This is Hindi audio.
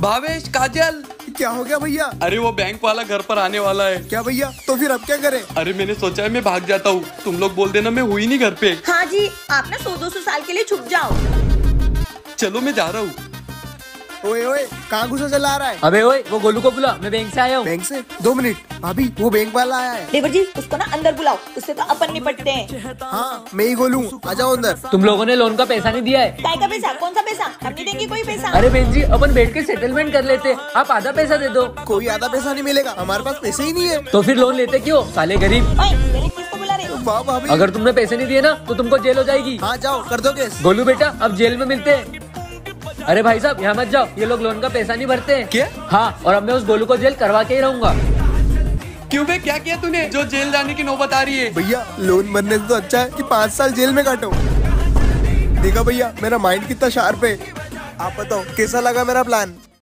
भावेश काजल। क्या हो गया भैया? अरे वो बैंक वाला घर पर आने वाला है। क्या भैया? तो फिर अब क्या करें? अरे मैंने सोचा है मैं भाग जाता हूँ। तुम लोग बोल देना मैं हुई नहीं घर पे। हाँ जी आप ना सौ दो सौ साल के लिए छुप जाओ। चलो मैं जा रहा हूँ। ओए ओए कहाँ घुसा चला रहा है? अबे ओए वो गोलू को बुला मैं बैंक से आया हूँ। बैंक से? दो मिनट। भाभी वो बैंक वाला आया है। देवर जी उसको ना अंदर बुलाओ उससे तो अपन निपटते हैं। हाँ मैं ही बोलूँ आ जाओ अंदर। तुम लोगों ने लोन का पैसा नहीं दिया है? काय का पैसा? कौन सा पैसा? हम नहीं देंगे कोई पैसा। अरे बहन जी अपन बैठ के सेटलमेंट कर लेते। आप आधा पैसा दे दो। कोई आधा पैसा नहीं मिलेगा। हमारे पास पैसे ही नहीं है। तो फिर लोन लेते क्यों? साले गरीब। गरीब किसको बुला रहे हो? वाह भाभी। अगर तुमने पैसे नहीं दिए ना तो तुमको जेल हो जाएगी। हाँ जाओ कर दो केस। गोलू बेटा अब जेल में मिलते हैं। अरे भाई साहब यहाँ मत जाओ। ये लोग लोन का पैसा नहीं भरते हैं। क्या? हाँ और अब मैं उस गोलू को जेल करवा के ही रहूँगा। क्यों भाई क्या किया तूने? जो जेल जाने की नौबत आ रही है। भैया लोन भरने से तो अच्छा है कि पाँच साल जेल में काटो। देखा भैया मेरा माइंड कितना शार्प है। आप बताओ कैसा लगा मेरा प्लान